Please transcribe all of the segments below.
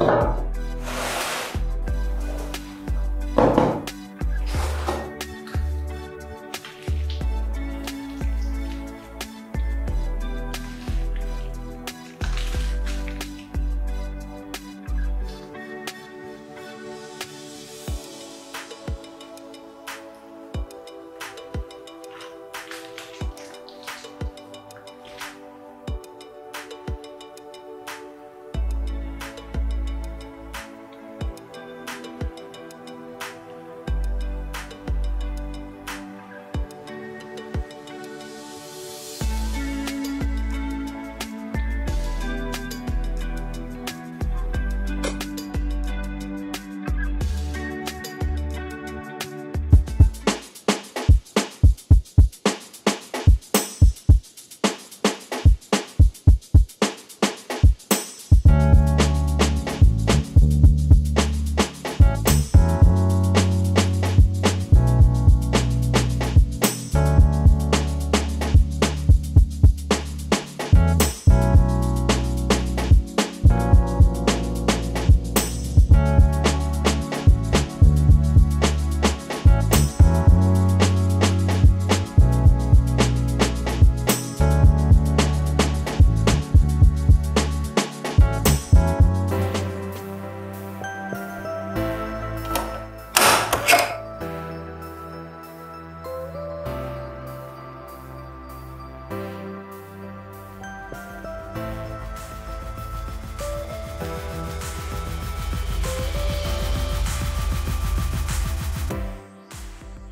Oh.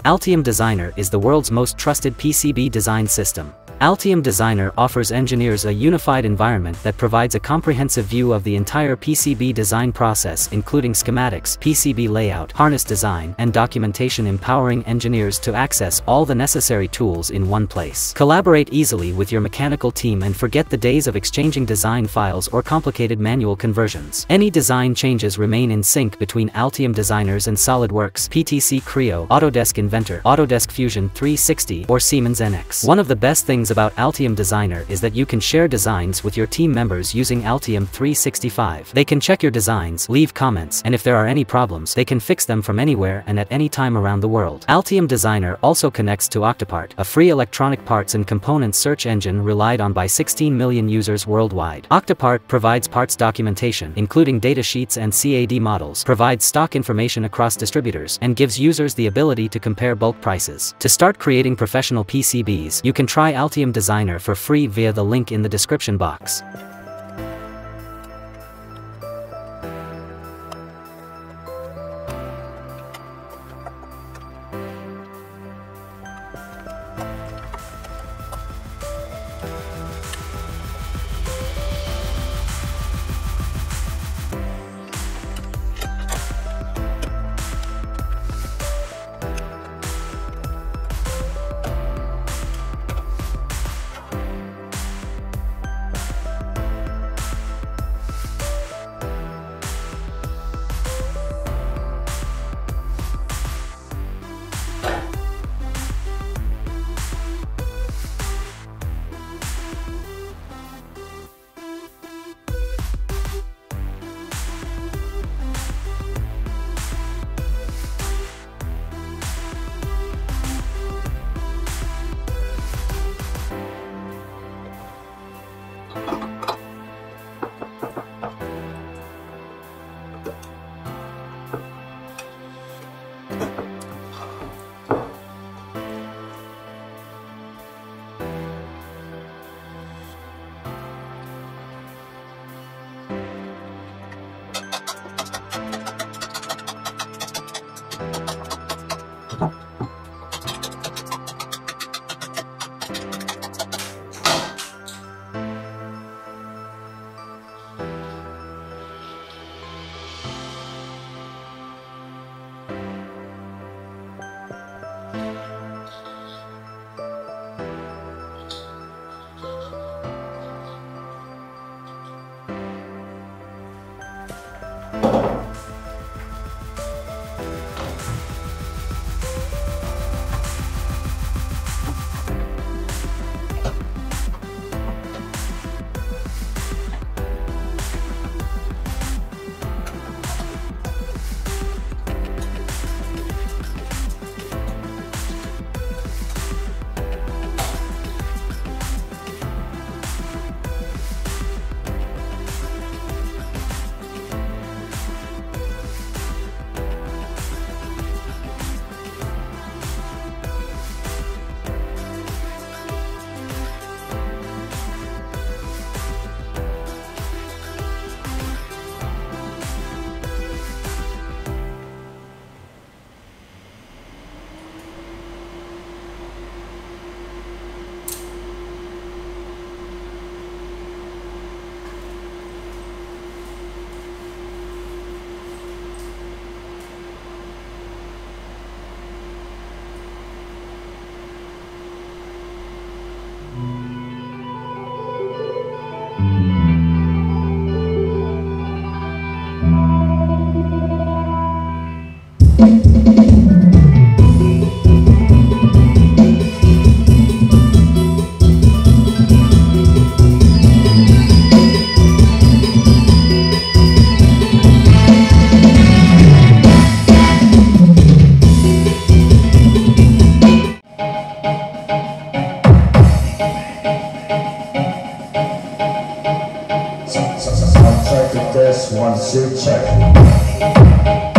Altium Designer is the world's most trusted PCB design system. Altium Designer offers engineers a unified environment that provides a comprehensive view of the entire PCB design process including schematics, PCB layout, harness design, and documentation empowering engineers to access all the necessary tools in one place. Collaborate easily with your mechanical team and forget the days of exchanging design files or complicated manual conversions. Any design changes remain in sync between Altium Designers and SolidWorks, PTC Creo, Autodesk Inventor, Autodesk Fusion 360, or Siemens NX. One of the best things things about Altium Designer is that you can share designs with your team members using Altium 365. They can check your designs, leave comments, and if there are any problems, they can fix them from anywhere and at any time around the world. Altium Designer also connects to Octopart, a free electronic parts and components search engine relied on by 16 million users worldwide. Octopart provides parts documentation, including datasheets and CAD models, provides stock information across distributors, and gives users the ability to compare bulk prices. To start creating professional PCBs, you can try Altium Altium Designer for free via the link in the description box. Check this one, two, check.